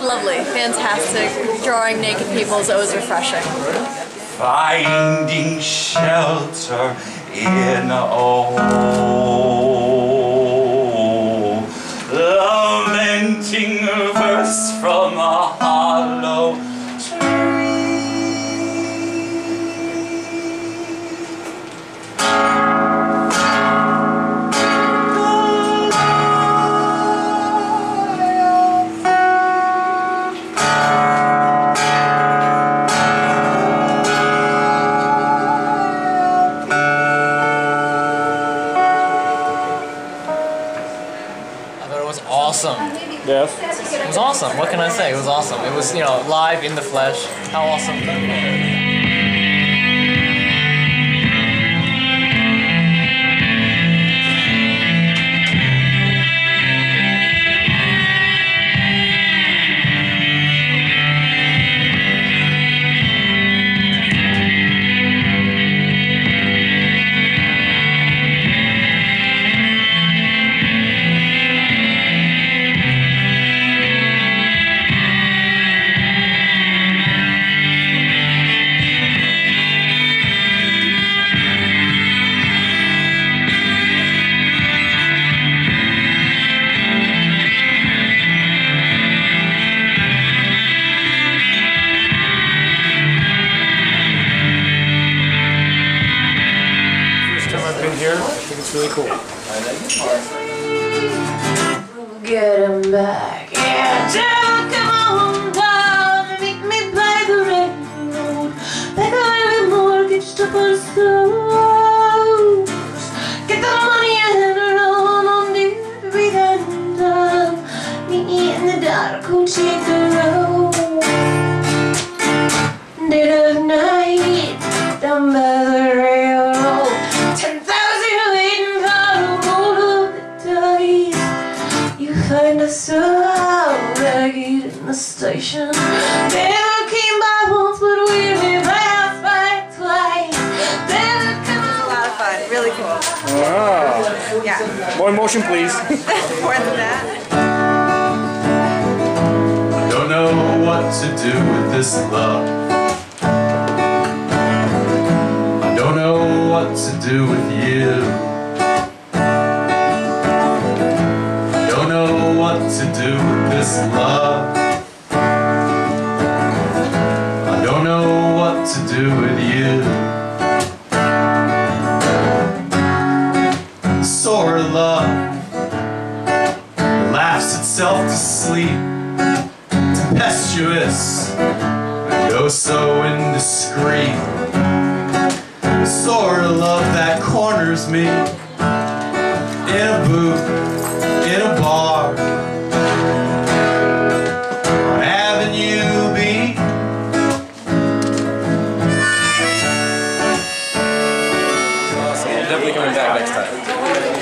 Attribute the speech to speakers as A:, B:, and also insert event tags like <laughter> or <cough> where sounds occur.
A: lovely, fantastic. Drawing naked people is always refreshing.
B: Finding shelter in a hole.
C: Yes.
D: It was awesome. What can I say? It was awesome. It was, you know, live in the flesh. How awesome.
C: Here, I think it's really cool.
E: Get him back. Yeah, Jack, come on down make me play the railroad. Back on the mortgage to pursuit. Get the money and run on the. Meet me in the dark, the station. Never came by once, but we live passed by twice. Never come
A: A lot of fun, really cool.
C: Wow.
A: Yeah,
C: More emotion, please. <laughs>
A: more than that.
B: I don't know what to do with this love. I don't know what to do with you. I don't know what to do with this love. Do with you. Sore love laughs itself to sleep tempestuous and oh so indiscreet. Of love that corners me definitely coming back next time.